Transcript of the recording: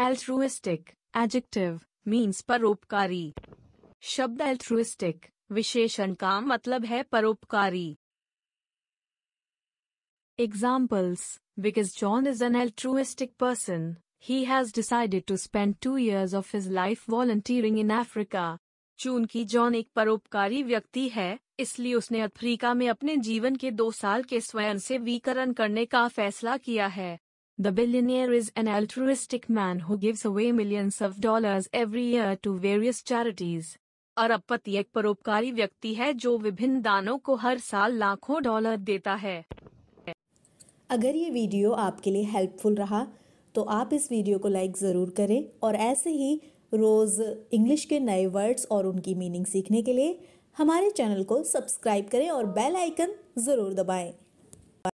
Altruistic adjective means परोपकारी। शब्द altruistic विशेषण का मतलब है परोपकारी। Examples because John is an altruistic person he has decided to spend two years of his life volunteering in Africa चूँकि जॉन एक परोपकारी व्यक्ति है, इसलिए उसने अफ्रीका में अपने जीवन के दो साल के स्वयं से वीकरण करने का फैसला किया है। The billionaire is an altruistic man who gives away millions of dollars every year to various charities. अरबपति एक परोपकारी व्यक्ति है जो विभिन्न दानों को हर साल लाखों डॉलर देता है अगर ये वीडियो आपके लिए हेल्पफुल रहा तो आप इस वीडियो को लाइक ज़रूर करें और ऐसे ही रोज़ इंग्लिश के नए वर्ड्स और उनकी मीनिंग सीखने के लिए हमारे चैनल को सब्सक्राइब करें और बेल आइकन ज़रूर दबाएँ